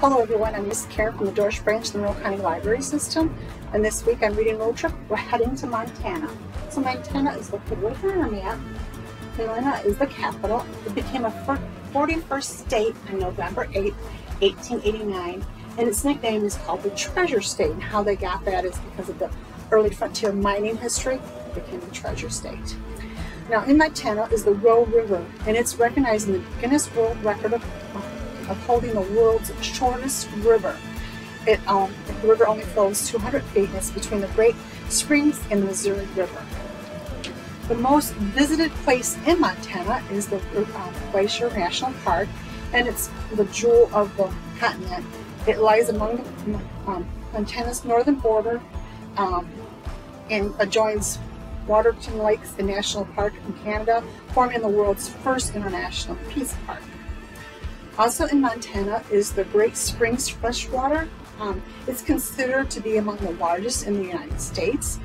Hello everyone, I'm Miss Karen from the Dorsch Branch of the Monroe County Library System. And this week I'm Reading Road Trip, we're heading to Montana. So Montana is located right on our map. Helena is the capital. It became a 41st state on November 8, 1889. And its nickname is called the Treasure State. And how they got that is because of the early frontier mining history. It became the Treasure State. Now in Montana is the Roe River, and it's recognized in the Guinness World Record of of holding the world's shortest river. It, um, the river only flows 200 feet it's between the Great Springs and the Missouri River. The most visited place in Montana is the um, Glacier National Park and it's the jewel of the continent. It lies among the, um, Montana's northern border um, and adjoins Waterton Lakes and National Park in Canada, forming the world's first international peace park. Also in Montana is the Great Springs freshwater. Um, it's considered to be among the largest in the United States.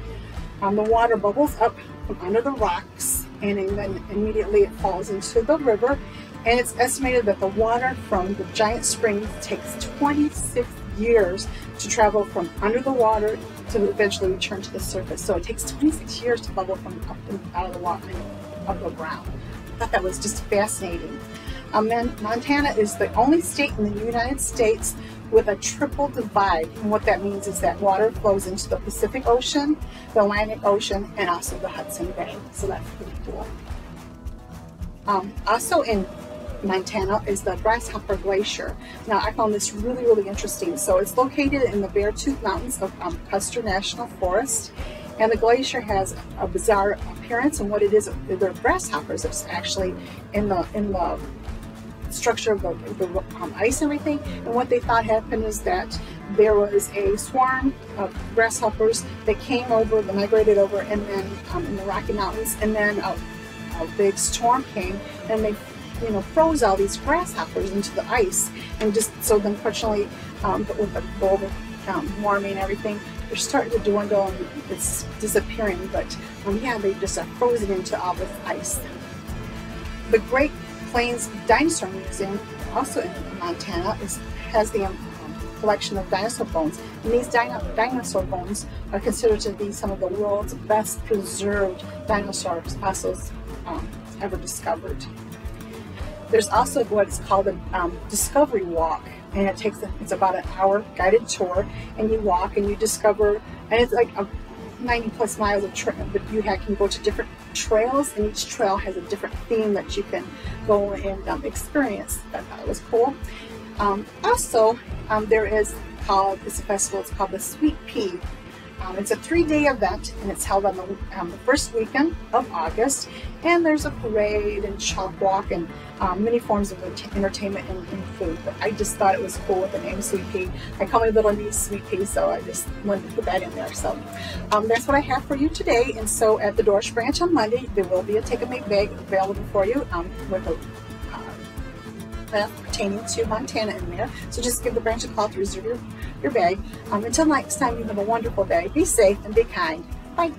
Um, the water bubbles up from under the rocks and then immediately it falls into the river. And it's estimated that the water from the giant springs takes 26 years to travel from under the water to eventually return to the surface. So it takes 26 years to bubble from up and out of the water, of the ground. I thought that was just fascinating. Montana is the only state in the United States with a triple divide. And what that means is that water flows into the Pacific Ocean, the Atlantic Ocean, and also the Hudson Bay. So that's pretty cool. Um, also in Montana is the Grasshopper Glacier. Now I found this really, really interesting. So it's located in the Beartooth Mountains of um, Custer National Forest. And the glacier has a bizarre appearance and what it is, they're grasshoppers. Actually in the, in the structure of the, the um, ice and everything. And what they thought happened is that there was a swarm of grasshoppers that came over, that migrated over, and then um, in the Rocky Mountains, and then a, a big storm came, and they you know, froze all these grasshoppers into the ice. And just so unfortunately, um, with the global um, warming and everything, they're starting to dwindle and it's disappearing. But um, yeah, they just are frozen into all this ice. The Great Plains Dinosaur Museum, also in Montana, is, has the um, collection of dinosaur bones. And these dino dinosaur bones are considered to be some of the world's best preserved dinosaur fossils um, ever discovered. There's also what's called a um, discovery walk, and it takes a, it's about an hour guided tour, and you walk and you discover, and it's like a 90 plus miles of trail that you can go to different trails and each trail has a different theme that you can go and um, experience. I thought was cool. Um, also, um, there is called, a festival, it's called the Sweet Pea um, it's a three-day event, and it's held on the, um, the, first weekend of August. And there's a parade and chalk walk and um, many forms of entertainment and, and, food. But I just thought it was cool with the name Sweet Pea. I call my little niece Sweet Pea, so I just wanted to put that in there. So um, that's what I have for you today. And so at the Dorsch branch on Monday, there will be a take-a-make bag available for you um, with a pertaining to Montana in there. So just give the branch a call to reserve your, your bag. Um, until next time, you have a wonderful day. Be safe and be kind. Bye.